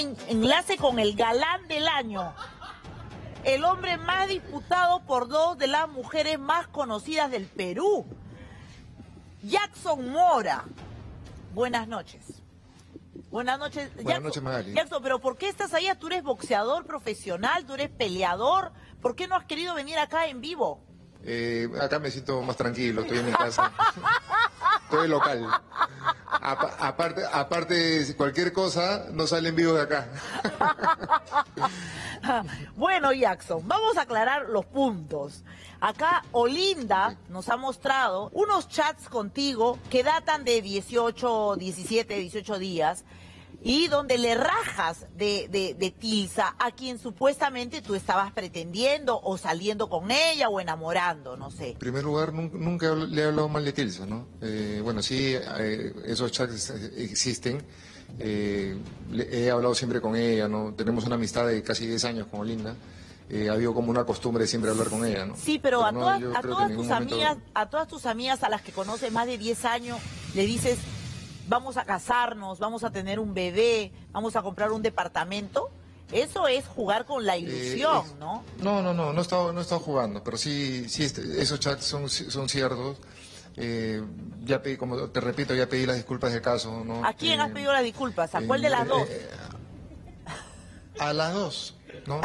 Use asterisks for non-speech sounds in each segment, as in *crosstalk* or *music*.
en- enlace con el galán del año. El hombre más disputado por dos de las mujeres más conocidas del Perú. Jackson Mora. Buenas noches. Buenas noches. Buenas noches, Magali. Jackson, pero ¿por qué estás allá? Tú eres boxeador profesional, tú eres peleador. ¿Por qué no has querido venir acá en vivo? Eh, acá me siento más tranquilo, estoy en mi casa. Estoy local. Apa- aparte, aparte, cualquier cosa no sale en vivo de acá. *laughs* Bueno, Jackson, vamos a aclarar los puntos. Acá Olinda nos ha mostrado unos chats contigo que datan de 18, 17, 18 días y donde le rajas de, de, de Tilsa a quien supuestamente tú estabas pretendiendo o saliendo con ella o enamorando, no sé. En primer lugar, nun- nunca habl- le he hablado mal de Tilsa, ¿no? Eh, bueno, sí, eh, esos chats existen. Eh, he hablado siempre con ella, ¿no? Tenemos una amistad de casi 10 años con Olinda. Eh, ha habido como una costumbre de siempre hablar con ella, ¿no? Sí, pero, a no, todas, a todas tus momento- amigas, a todas tus amigas a las que conoces más de 10 años, le dices, vamos a casarnos, vamos a tener un bebé, vamos a comprar un departamento. Eso es jugar con la ilusión, Eh, ¿no? No, no, no, no he estado, no he estado jugando, pero sí, sí, este, esos chats son, son ciertos. Eh, ya pedí, como te repito, ya pedí las disculpas del caso, ¿no? ¿A quién Eh, has pedido las disculpas? ¿A eh, cuál de las eh, dos? eh, a las dos, ¿no?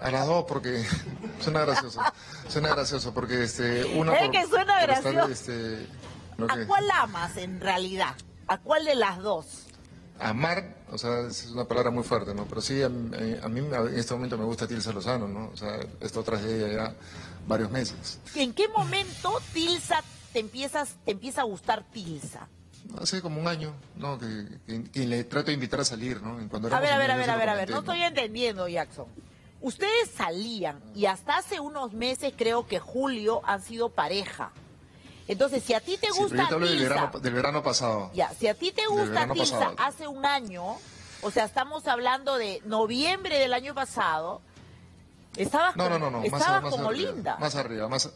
A las dos porque *laughs* suena gracioso, suena gracioso porque este una Es por- que suena estar, gracioso. este, ¿A que- cuál amas en realidad? ¿A cuál de las dos? Amar, o sea, es una palabra muy fuerte, ¿no? Pero sí, a, mí- a mí en este momento me gusta Tilsa Lozano, ¿no? O sea, he estado tras de ella ya varios meses. ¿En qué momento Tilsa te empiezas, te empieza a gustar Tilsa? Hace como un año, ¿no? Que, que- que le trato de invitar a salir, ¿no? Cuando A ver, a ver, a ver, a ver, a ver, no estoy entendiendo, Jackson. Ustedes salían y hasta hace unos meses creo que Julio han sido pareja. Entonces, si a ti te Sí, gusta yo te hablo del verano, del verano pasado. ya, si a ti te gusta Tilsa pasado. hace un año, o sea, estamos hablando de noviembre del año pasado, estabas No, con, no, no, no. Más, estabas más con arriba, Olinda. Más arriba, más...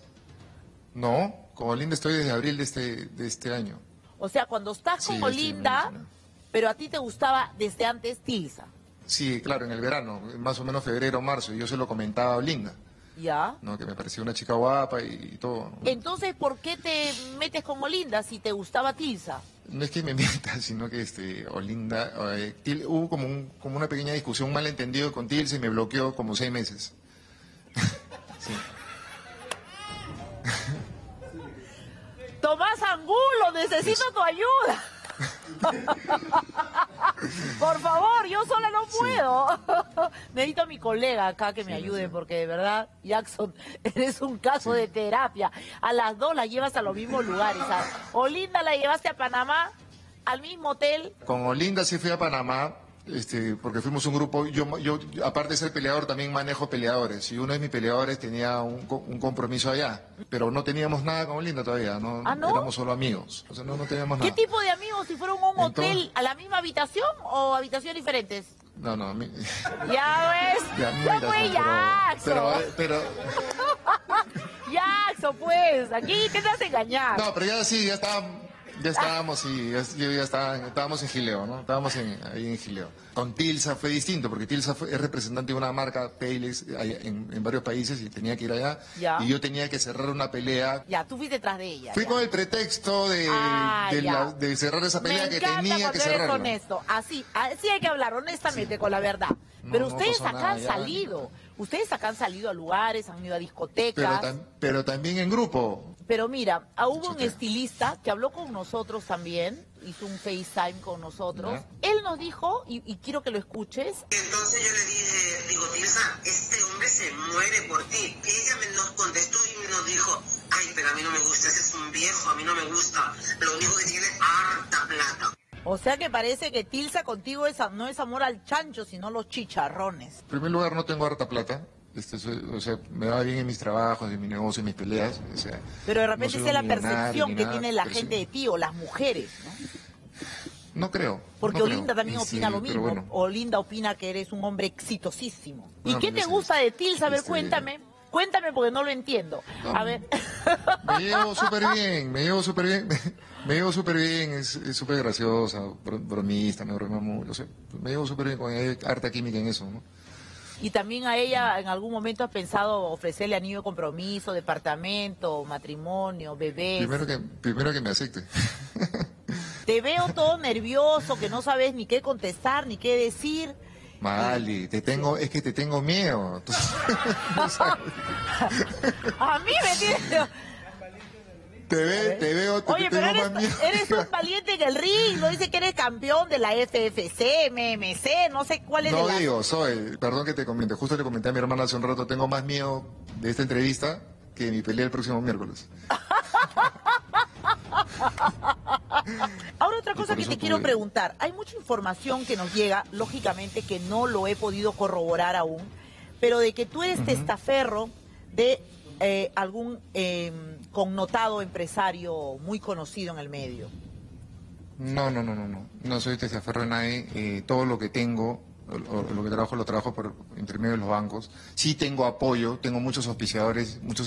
No, con Olinda estoy desde abril de este, de este año. O sea, cuando estás Sí, Olinda, mencionando. pero a ti te gustaba desde antes Tilsa, Sí, claro, en el verano, más o menos febrero, marzo, y yo se lo comentaba a Olinda, ¿ya? ¿no? Que me parecía una chica guapa y, todo. ¿no? Entonces, ¿por qué te metes con Olinda si te gustaba Tilsa? No es que me *laughs* mienta, sino que este, Olinda, eh, Til- hubo como, un- como una pequeña discusión, un malentendido con Tilsa y me bloqueó como seis meses. *laughs* Sí. Tomás Angulo, necesito tu ayuda. *laughs* Por favor, yo sola no puedo. Necesito a mi colega acá que me Sí, ayude sí. porque de verdad, Jackson, *laughs* eres un caso de terapia. A las dos las llevas a los mismos lugares. A Olinda la llevaste a Panamá, al mismo hotel. Con Olinda sí fui a Panamá, este, porque fuimos un grupo, yo, yo, yo, aparte de ser peleador también manejo peleadores, y uno de mis peleadores tenía un, un compromiso allá, pero no teníamos nada con Olinda todavía, ¿no? ¿Ah, no? Éramos solo amigos, o sea, no, no teníamos ¿Qué nada. tipo de amigos? ¿Si fueron a un Entonces- hotel a la misma habitación o habitaciones diferentes? No, no, a mí- Ya ves, ya, ya mira, fue pero- Jackson. pero, pero, *laughs* Jackson, pues, aquí ¿qué te hace engañar? no, pero ya sí, ya estábamos, ya estábamos, y ya, yo ya estaba, estábamos en Gileo, ¿no? Estábamos en, ahí en Gileo. Con Tilsa fue distinto, porque Tilsa fue- es representante de una marca, allá en, en varios países, y tenía que ir allá, Ya. y yo tenía que cerrar una pelea Ya, tú fuiste detrás de ella. Fui ya. con el pretexto de, Ah, de, ya. la- de cerrar esa pelea Me que tenía que cerrar. honesto. Así, así hay que hablar honestamente con la verdad. Pero no ustedes acá nada, han ya. salido. Ustedes acá han salido a lugares, han ido a Pero, discotecas. Pero, tam- pero también en grupo. mira, ah, hubo un estilista que habló con nosotros también, hizo un FaceTime con nosotros. Ya. Él nos dijo, y, y quiero que lo escuches, Entonces yo le dije, digo, Tirsa, este hombre se muere por ti. Ella me nos contestó y nos dijo, ay, pero a mí no me gusta, ese es un viejo, a mí no me gusta. Lo único que tiene es harta. O sea que parece que Tilsa contigo es, no es amor al chancho, sino los chicharrones. En primer lugar, no tengo harta plata. Este, soy- o sea, me va bien en mis trabajos, en mi negocio, en mis peleas. O sea, Pero de repente esa es la percepción que nada, tiene la gente de ti o las mujeres, ¿no? No creo. Porque no Olinda creo. también opina lo mismo. bueno. Olinda opina que eres un hombre exitosísimo. ¿Y qué te gusta de Tilsa? A ver, Este- cuéntame. Cuéntame porque no lo entiendo. No. A ver. Me llevo *laughs* súper bien, me llevo súper bien. *laughs* Me llevo súper bien, es súper graciosa, bro- bromista, me broma mucho. sea, me llevo súper bien con ella, harta química en eso, ¿no? Y también a ella en algún momento has pensado ofrecerle anillo de compromiso, departamento, matrimonio, bebés. Primero que, primero que me acepte. *laughs* Te veo todo nervioso, que no sabes ni qué contestar, ni qué decir. Magali, te tengo, es que te tengo miedo. *laughs* *laughs* A mí me tienes... te, ve- te veo, te, Oye, te pero tengo eres, más miedo. eres un *laughs* valiente en el ring, no dice que eres campeón de la FFC, MMC, no sé cuál es No de la... digo, soy, perdón que te comente, justo le comenté a mi hermana hace un rato, tengo más miedo de esta entrevista que de mi pelea el próximo miércoles. Otra cosa que te quiero preguntar. Hay mucha información que nos llega, lógicamente que no lo he podido corroborar aún, pero de que tú eres testaferro de eh, algún eh, connotado empresario muy conocido en el medio. No, no, no, no, no. No soy testaferro de nadie. eh, todo lo que tengo, o- o lo que trabajo, lo trabajo por intermedio de los bancos. Sí tengo apoyo, tengo muchos auspiciadores, muchos